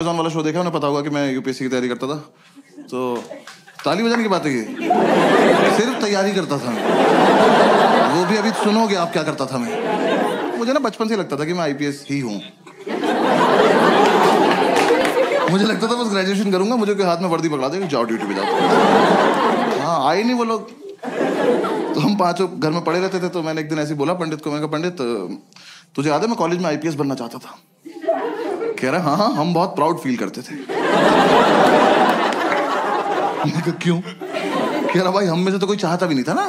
Amazon वाला show देखा, उन्हें पता होगा कि मैं यूपीएससी की तैयारी करता था। तो ताली बजाने की बात है ये। सिर्फ़ तैयारी करता था वो भी अभी सुनोगे आप क्या करता था मैं। मुझे ना बचपन से लगता था कि मैं आईपीएस ही हूँ। मुझे लगता था बस ग्रेजुएशन करूँगा, मुझे हाथ में वर्दी पकड़ा देगा, जाओ ड्यूटी पे जाओ। हाँ आए नहीं वो लोग। तो हम पाँचों घर में पड़े रहते थे तो मैंने एक दिन ऐसे बोला, पंडित को मैंने कहा, पंडित, तुझे याद है मैं कॉलेज में आईपीएस बनना चाहता था? कह रहा हाँ हाँ हम बहुत प्राउड फील करते थे. क्यों? कह रहा, भाई, हम में से तो कोई चाहता भी नहीं था ना.